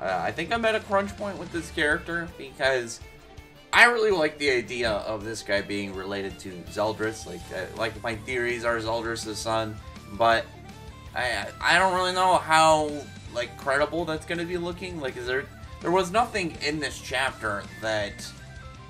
Uh, I think I'm at a crunch point with this character because I really like the idea of this guy being related to Zeldris. Like, uh, like my theories are Zeldris' son, but I I don't really know how like credible that's gonna be looking. Like, is there there was nothing in this chapter that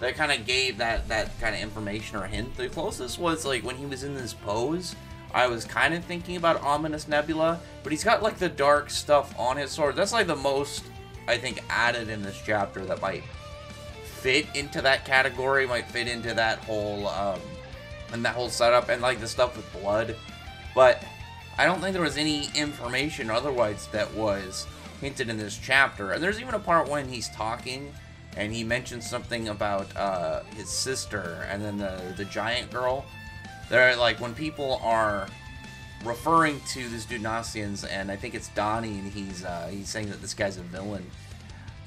that kind of gave that that kind of information or hint. The closest was like when he was in this pose. I was kind of thinking about Ominous Nebula, but he's got like the dark stuff on his sword. That's like the most I think added in this chapter that might fit into that category, might fit into that whole um, and that whole setup and like the stuff with blood. But I don't think there was any information otherwise that was hinted in this chapter. And there's even a part when he's talking and he mentions something about uh, his sister and then the the giant girl. They're like when people are referring to this dude Gnostians, and I think it's Donny, and he's uh, he's saying that this guy's a villain.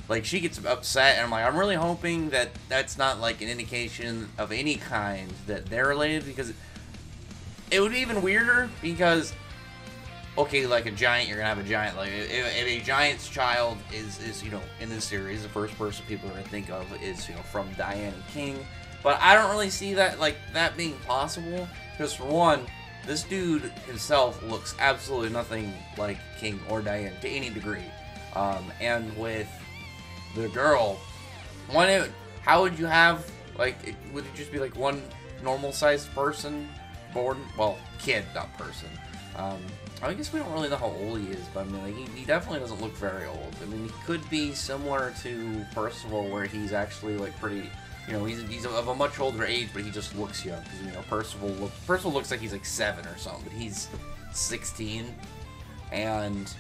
Like she gets upset, and I'm like, I'm really hoping that that's not like an indication of any kind that they're related, because it would be even weirder. Because okay, like a giant, you're gonna have a giant. Like if, if a giant's child is is you know in this series, the first person people are gonna think of is you know from Diane King. But I don't really see that like that being possible because for one, this dude himself looks absolutely nothing like King or Diane to any degree. Um, and with the girl, one, how would you have like? Would it just be like one normal sized person born? Well, kid, not person. Um, I guess we don't really know how old he is, but I mean, like, he, he definitely doesn't look very old. I mean, he could be similar to Percival, where he's actually like pretty you know, he's, he's of a much older age, but he just looks young. Because, you know, Percival, look, Percival looks like he's like 7 or something, but he's 16. And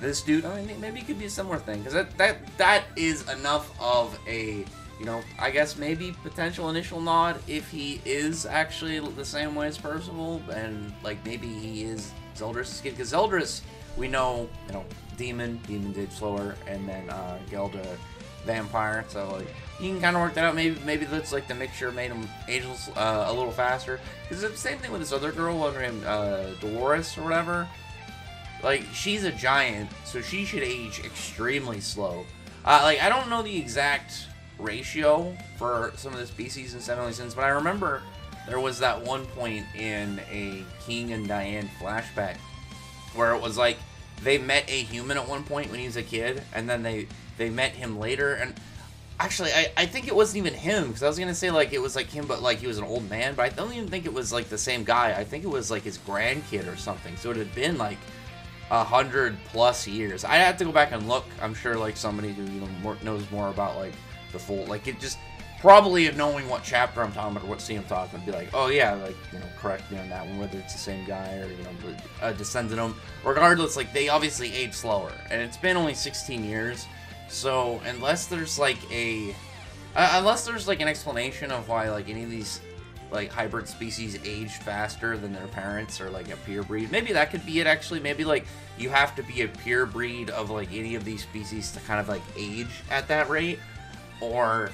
this dude, I mean, maybe it could be a similar thing. Because that, that, that is enough of a, you know, I guess maybe potential initial nod if he is actually the same way as Percival. And, like, maybe he is Zeldris' kid. Because Zeldris, we know, you know, Demon, Demon did slower, and then uh, Gelda vampire. So like you can kind of work that out. Maybe maybe that's like the mixture made him age uh, a little faster. Because the same thing with this other girl, what named uh, Dolores or whatever. Like she's a giant, so she should age extremely slow. Uh, like I don't know the exact ratio for some of the species in Seven Sins, but I remember there was that one point in a King and Diane flashback where it was like they met a human at one point when he was a kid, and then they they met him later, and actually, I, I think it wasn't even him because I was gonna say like it was like him, but like he was an old man. But I don't even think it was like the same guy. I think it was like his grandkid or something. So it had been like a hundred plus years. I had to go back and look. I'm sure like somebody who you know more, knows more about like the full like it just probably of knowing what chapter I'm talking about or what scene I'm talking would be like, oh yeah, like you know, correct me on that one, whether it's the same guy or you know, a descendant of Regardless, like they obviously age slower, and it's been only 16 years. So unless there's like a, uh, unless there's like an explanation of why like any of these like hybrid species age faster than their parents or like a pure breed, maybe that could be it. Actually, maybe like you have to be a pure breed of like any of these species to kind of like age at that rate, or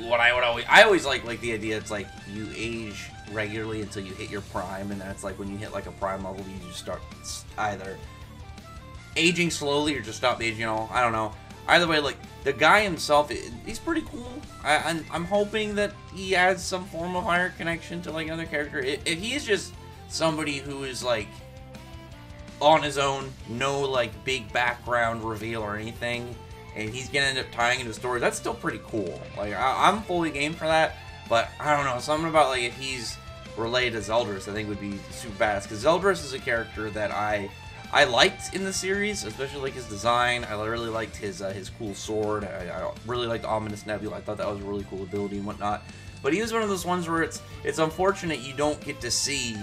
what I would always I always like like the idea it's like you age regularly until you hit your prime, and that's like when you hit like a prime level, you just start either aging slowly or just stop aging. You know, I don't know either way, like the guy himself, he's pretty cool. I, am I'm hoping that he adds some form of higher connection to like another character. If, if he's just somebody who is like on his own, no like big background reveal or anything, and he's gonna end up tying into the story, that's still pretty cool. Like I, am fully game for that. But I don't know, something about like if he's related to Zeldris, I think would be super badass. Because Zeldris is a character that I I liked in the series, especially like his design. I really liked his uh, his cool sword. I, I, really liked Ominous Nebula. I thought that was a really cool ability and whatnot. But he was one of those ones where it's it's unfortunate you don't get to see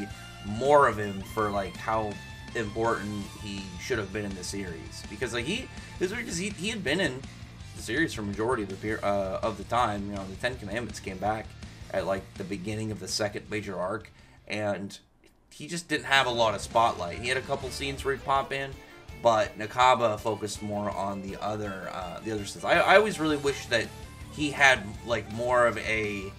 more of him for like how important he should have been in the series because like he this because he, he had been in the series for majority of the uh, of the time. You know, the Ten Commandments came back at like the beginning of the second major arc, and he just didn't have a lot of spotlight. He had a couple scenes where he'd pop in, but Nakaba focused more on the other uh, the other stuff. I, I always really wish that he had like more of a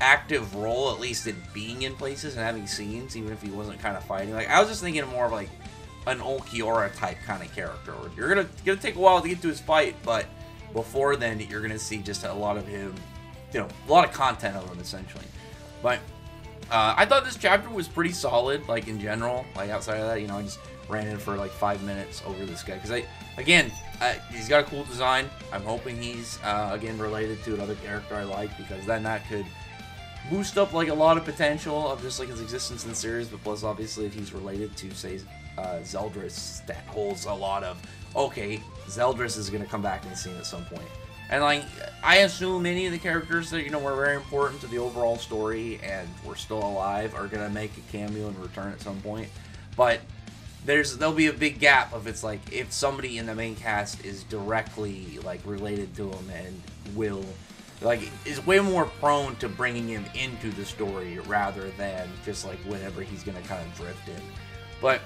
active role, at least in being in places and having scenes, even if he wasn't kind of fighting. Like I was just thinking more of like an Ulquiorra type kind of character. You're gonna gonna take a while to get to his fight, but before then, you're gonna see just a lot of him, you know, a lot of content of him essentially. But uh, I thought this chapter was pretty solid, like in general. Like outside of that, you know, I just ran in for like five minutes over this guy because I, again, uh, he's got a cool design. I'm hoping he's uh, again related to another character I like because then that could boost up like a lot of potential of just like his existence in the series. But plus, obviously, if he's related to say uh, Zeldris, that holds a lot of okay. Zeldris is gonna come back in the scene at some point. And like, I assume many of the characters that you know were very important to the overall story and were still alive are gonna make a cameo and return at some point. But there's there'll be a big gap if it's like if somebody in the main cast is directly like related to him and will like is way more prone to bringing him into the story rather than just like whenever he's gonna kind of drift in. But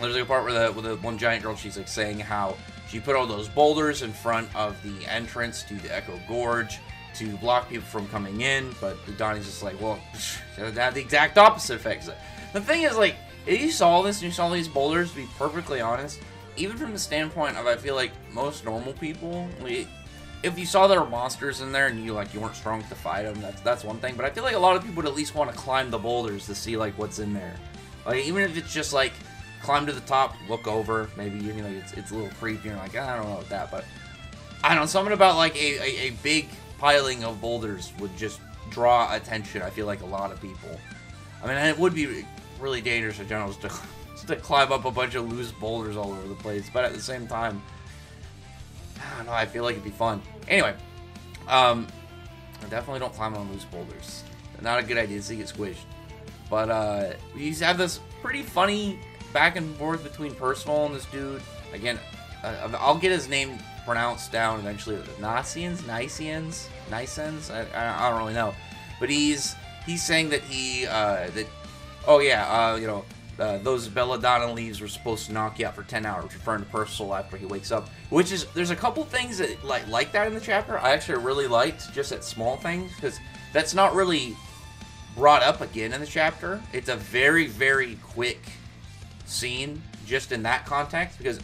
there's like a part where the, with the one giant girl she's like saying how she put all those boulders in front of the entrance to the Echo Gorge to block people from coming in, but Donny's just like, well, that had the exact opposite effect. The thing is, like, if you saw this and you saw these boulders, to be perfectly honest, even from the standpoint of I feel like most normal people, if you saw there were monsters in there and you like you weren't strong to fight them, that's that's one thing. But I feel like a lot of people would at least want to climb the boulders to see like what's in there. Like even if it's just like climb to the top, look over, maybe you know it's, it's a little creepy. You're like I don't know about that, but I don't know something about like a, a, a big piling of boulders would just draw attention. I feel like a lot of people. I mean, it would be really dangerous in general to to climb up a bunch of loose boulders all over the place, but at the same time, I don't know. I feel like it'd be fun. Anyway, um, I definitely don't climb on loose boulders. Not a good idea. You get squished. But uh, we have this pretty funny back and forth between Percival and this dude. Again, uh, I'll get his name pronounced down eventually. Nacians, Nicians, Nicens. I, I, don't really know, but he's he's saying that he uh, that oh yeah uh, you know uh, those belladonna leaves were supposed to knock you out for 10 hours, referring to Percival after he wakes up. Which is, there's a couple things that like like that in the chapter. I actually really liked just at small things because that's not really brought up again in the chapter. It's a very very quick scene just in that context because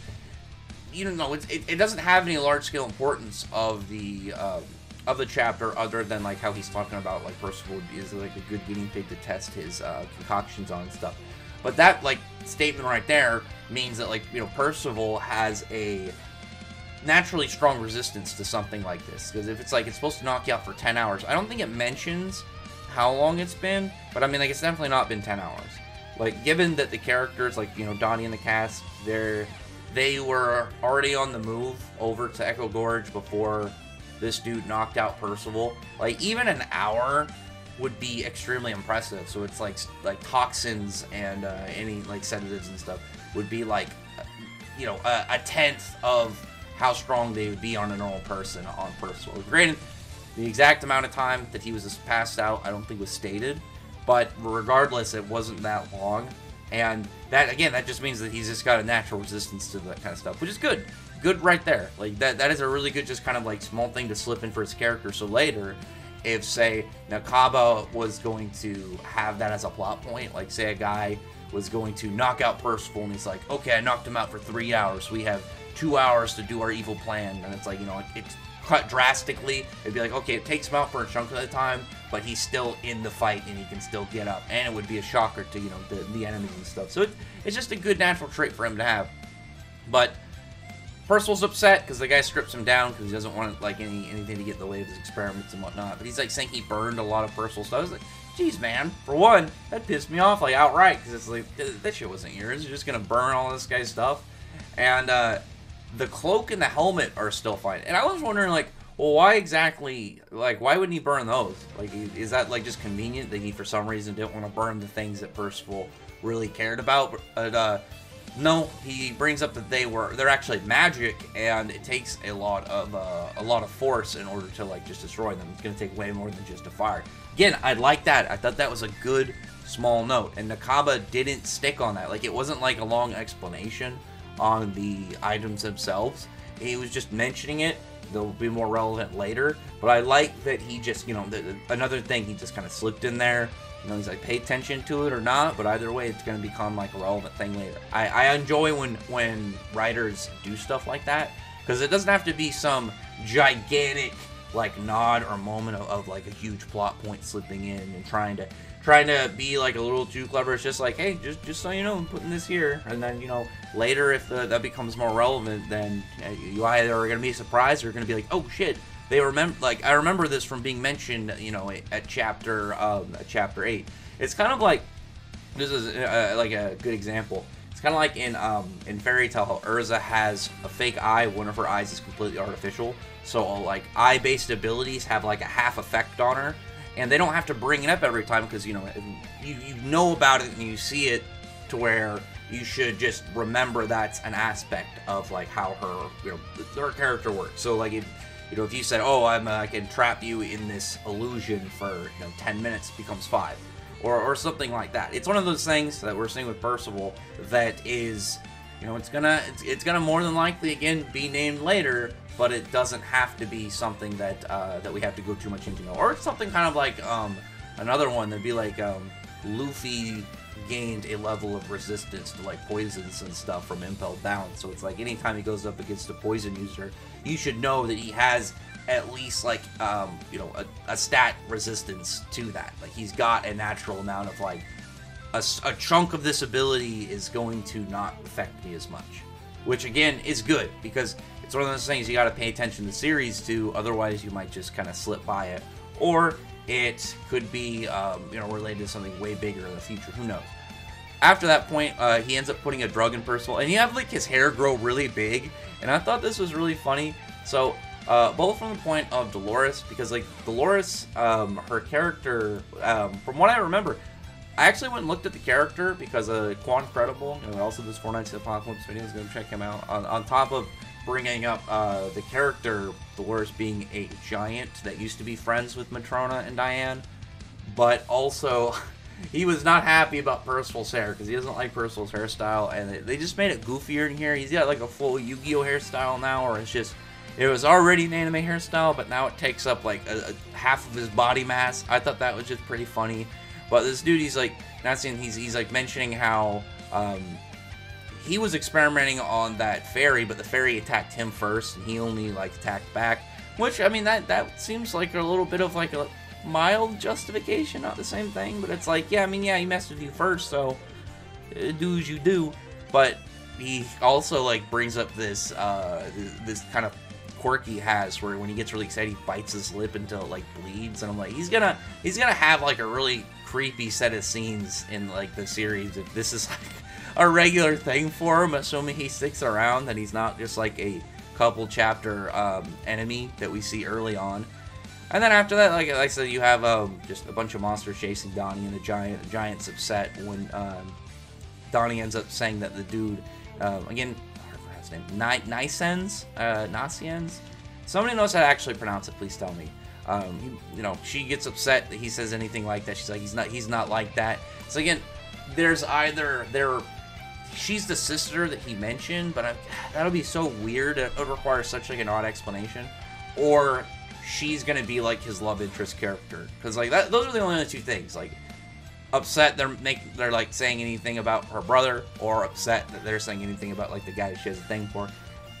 you don't know it, it doesn't have any large scale importance of the um, of the chapter other than like how he's talking about like Percival is like a good guinea pig to test his uh, concoctions on and stuff. But that like statement right there means that like you know Percival has a naturally strong resistance to something like this because if it's like it's supposed to knock you out for 10 hours i don't think it mentions how long it's been but i mean like it's definitely not been 10 hours like given that the characters like you know donny and the cast they're they were already on the move over to echo gorge before this dude knocked out percival like even an hour would be extremely impressive. So it's like like toxins and uh, any like sedatives and stuff would be like you know a, a, tenth of how strong they would be on a normal person on Percival. Granted, the exact amount of time that he was passed out, I don't think was stated, but regardless, it wasn't that long. And that again, that just means that he's just got a natural resistance to that kind of stuff, which is good. Good right there. Like that that is a really good just kind of like small thing to slip in for his character. So later, if say Nakaba was going to have that as a plot point, like say a guy was going to knock out Percival and he's like, okay, I knocked him out for three hours. We have two hours to do our evil plan, and it's like you know it's cut drastically. It'd be like, okay, it takes him out for a chunk of the time, but he's still in the fight and he can still get up, and it would be a shocker to you know the, the enemies and stuff. So it, it's just a good natural trait for him to have, but Percival's upset because the guy strips him down because he doesn't want like any anything to get in the way of his experiments and whatnot. But he's like saying he burned a lot of Percival stuff. I was like, geez, man. For one, that pissed me off like outright because it's like that shit wasn't yours. You're just gonna burn all this guy's stuff. And uh, the cloak and the helmet are still fine. And I was wondering like, well, why exactly? Like, why wouldn't he burn those? Like, is that like just convenient that he for some reason didn't want to burn the things that Percival really cared about? But uh, no, he brings up that they were they're actually magic, and it takes a lot of uh, a lot of force in order to like just destroy them. It's gonna take way more than just a fire. Again, I like that. I thought that was a good small note, and Nakaba didn't stick on that. Like it wasn't like a long explanation on the items themselves. He was just mentioning it, they'll be more relevant later. But I like that he just, you know, the, the- another thing he just kind of slipped in there. You know, he's like, pay attention to it or not, but either way, it's going to become like a relevant thing later. I, I enjoy when when writers do stuff like that because it doesn't have to be some gigantic like nod or moment of, of like a huge plot point slipping in and trying to trying to be like a little too clever. It's just like, hey, just just so you know, I'm putting this here, and then you know later if the, that becomes more relevant, then uh, you either are gonna be surprised or you're gonna be like, oh shit, they remember. Like I remember this from being mentioned, you know, at chapter um, chapter eight. It's kind of like this is uh, like a good example. It's kind of like in um, in Fairy Tail, Erza has a fake eye. One of her eyes is completely artificial. So uh, like eye-based abilities have like a half effect on her, and they don't have to bring it up every time because you know you you know about it and you see it to where you should just remember that's an aspect of like how her you know her character works. So like if you know if you said oh I'm uh, I can trap you in this illusion for you know 10 minutes becomes five or, or something like that. It's one of those things that we're seeing with Percival that is, you know, it's gonna it's, it's gonna more than likely again be named later, but it doesn't have to be something that uh, that we have to go too much into. Or something kind of like um, another one that'd be like um, Luffy gained a level of resistance to like poisons and stuff from Impel Down. So it's like anytime he goes up against a poison user, you should know that he has at least like um, you know a, a stat resistance to that. Like he's got a natural amount of like a, a chunk of this ability is going to not affect me as much, which again is good because it's one of those things you got to pay attention to series to. Otherwise, you might just kind of slip by it, or it could be um, you know related to something way bigger in the future. Who knows? after that point, uh, he ends up putting a drug in Percival, and you have like his hair grow really big, and I thought this was really funny. So, uh, both from the point of Dolores, because like Dolores, um, her character, um, from what I remember, I actually went and looked at the character because uh, Quan Credible, know, also does Four Knights at Apocalypse videos, go check him out. On, on top of bringing up uh, the character Dolores being a giant that used to be friends with Matrona and Diane, but also he was not happy about Percival's hair because he doesn't like Percival's hairstyle, and they- they just made it goofier in here. He's got like a full Yu-Gi-Oh hairstyle now, or it's just it was already an anime hairstyle, but now it takes up like a, a half of his body mass. I thought that was just pretty funny. But this dude, he's like not saying he's he's like mentioning how um, he was experimenting on that fairy, but the fairy attacked him first, and he only like attacked back. Which I mean, that that seems like a little bit of like a mild justification, not the same thing. But it's like, yeah, I mean, yeah, he messed with you first, so uh, do as you do. But he also like brings up this uh this, this kind of quirk he has where when he gets really excited he bites his lip until it like bleeds and i'm like he's gonna he's gonna have like a really creepy set of scenes in like the series if this is like a regular thing for him assuming he sticks around and he's not just like a couple chapter um, enemy that we see early on. And then after that, like, like I said, you have um, just a bunch of monsters chasing Donny, and the giant the giant's upset when um, Donny ends up saying that the dude, um, again, his name, Ni- Nisens, uh, Nasiens. Somebody knows how to actually pronounce it. Please tell me. Um, he- you know, she gets upset that he says anything like that. She's like, he's not, he's not like that. So again, there's either there, she's the sister that he mentioned, but I, that'll be so weird. It would require such like an odd explanation, or she's gonna be like his love interest character because like that those are the only two things like upset they're make they're like saying anything about her brother or upset that they're saying anything about like the guy she has a thing for.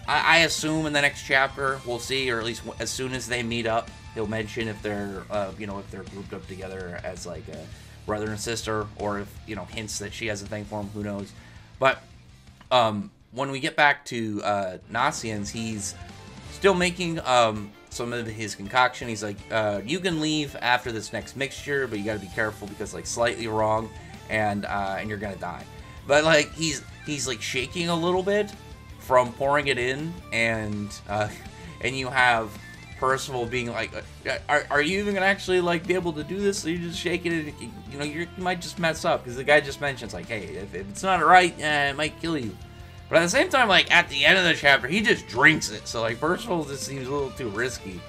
I, I assume in the next chapter we'll see or at least as soon as they meet up he'll mention if they're uh, you know if they're grouped up together as like a brother and sister or if you know hints that she has a thing for him who knows. But um when we get back to uh Nasiens he's still making um, some of his concoction. He's like, uh, you can leave after this next mixture, but you got to be careful because like slightly wrong, and uh, and you're gonna die. But like he's he's like shaking a little bit from pouring it in, and uh, and you have Percival being like, uh, are, are you even gonna actually like be able to do this? So you're just shaking it. You know, you might just mess up because the guy just mentions like, hey, if, if it's not right, eh, it might kill you. But at the same time, like at the end of the chapter, he just drinks it. So like Percival just seems a little too risky.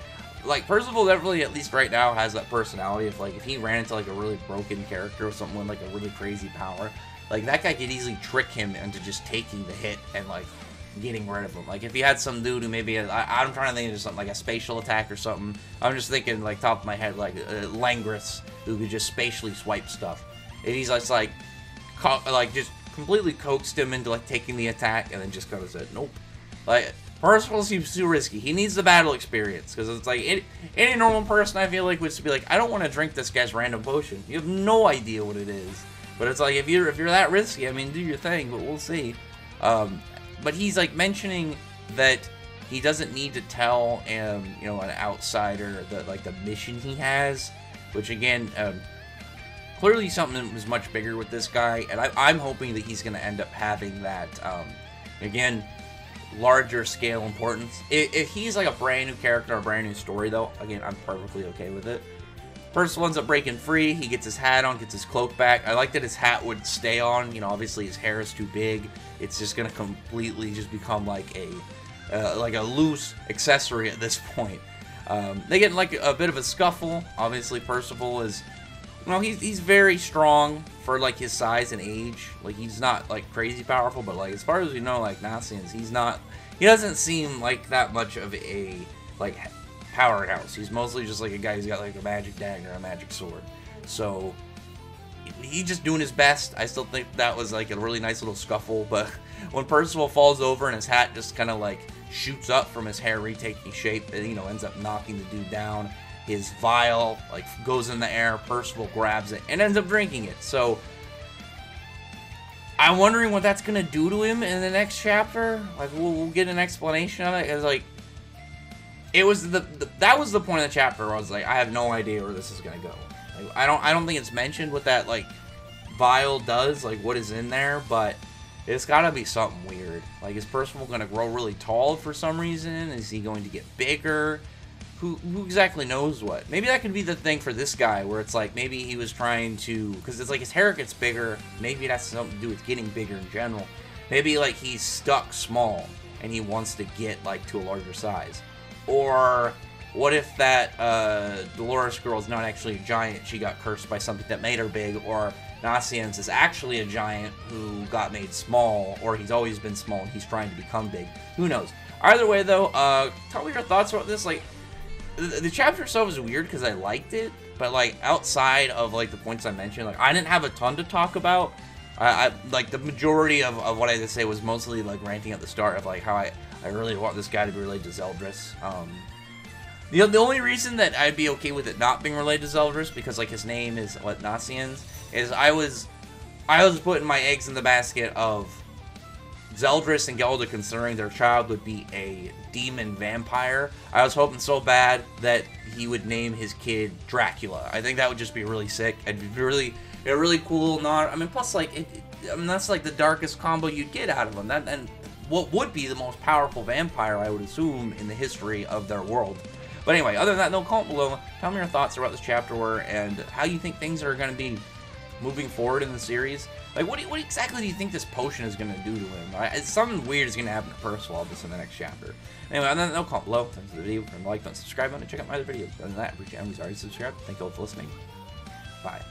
Like Percival definitely, at least right now, has that personality. If like if he ran into like a really broken character or something with like a really crazy power, like that guy could easily trick him into just taking the hit and like getting rid of him. Like if he had some dude who maybe I, am trying to think of something like a spatial attack or something. I'm just thinking like top of my head like uh, Langris who could just spatially swipe stuff. If he's just like like just completely coaxed him into like taking the attack and then just kind of said nope. Like first of Percival seems too risky. He needs the battle experience because it's like any, normal person I feel like would be like I don't want to drink this guy's random potion. You have no idea what it is. But it's like if you're if you're that risky, I mean, do your thing. But we'll see. Um, but he's like mentioning that he doesn't need to tell um, you know an outsider the like the mission he has, which again. Um, clearly something was much bigger with this guy, and I, am hoping that he's going to end up having that, um, again, larger scale importance. If, if, he's like a brand new character, a brand new story, though, again, I'm perfectly okay with it. First ends up breaking free. He gets his hat on, gets his cloak back. I like that his hat would stay on. You know, obviously his hair is too big. It's just gonna completely just become like a uh, like a loose accessory at this point. Um, they get like a bit of a scuffle. Obviously, Percival is, you know, he's he's very strong for like his size and age. Like he's not like crazy powerful, but like as far as we know, like Nasiens, he's not. He doesn't seem like that much of a like powerhouse. He's mostly just like a guy who's got like a magic dagger, a magic sword. So he's just doing his best. I still think that was like a really nice little scuffle, but when Percival falls over and his hat just kind of like shoots up from his hair retaking shape, and you know ends up knocking the dude down. His vial like goes in the air. Percival grabs it and ends up drinking it. So I'm wondering what that's gonna do to him in the next chapter. Like we'll, we'll get an explanation of it. Cause like it was the, the, that was the point of the chapter where I was like, I have no idea where this is gonna go. Like, I don't I don't think it's mentioned what that like vial does, like what is in there, but it's gotta be something weird. Like is Percival gonna grow really tall for some reason? Is he going to get bigger? Who, who exactly knows what? Maybe that could be the thing for this guy, where it's like maybe he was trying to, because it's like his hair gets bigger. Maybe it has something to do with getting bigger in general. Maybe like he's stuck small and he wants to get like to a larger size. Or what if that uh, Dolores girl is not actually a giant? She got cursed by something that made her big. Or Nasiens is actually a giant who got made small, or he's always been small and he's trying to become big. Who knows? Either way, though, uh, tell me your thoughts about this. Like, the, chapter itself is weird because I liked it, but like outside of like the points I mentioned, like I didn't have a ton to talk about. I, I like the majority of, of what I had to say was mostly like ranting at the start of like how I I really want this guy to be related to Zeldris. Um, the, the only reason that I'd be okay with it not being related to Zeldris, because like his name is what Nasiens, is I was I was putting my eggs in the basket of Zeldris and Gelda considering their child would be a demon vampire. I was hoping so bad that he would name his kid Dracula. I think that would just be really sick. It'd be really a really cool nod. I mean, plus like it, I mean that's like the darkest combo you'd get out of him. That and what would be the most powerful vampire, I would assume, in the history of their world. But anyway, other than that, no comment below. Tell me your thoughts about this chapter were and how you think things are going to be moving forward in the series. Like, what, you, what exactly do you think this potion is going to do to him? Something weird is going to happen to Percival this in the next chapter. Anyway, than that, no comment below. Thanks for the video. To like, button, subscribe and check out my other videos. Other than that, appreciate everyone's already subscribed. Thank you all for listening. Bye.